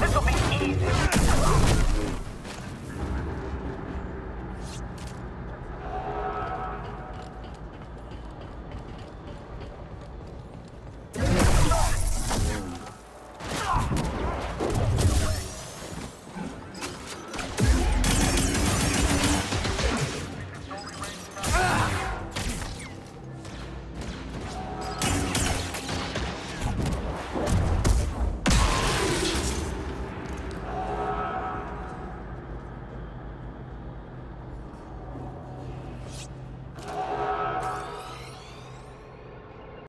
This will be easy.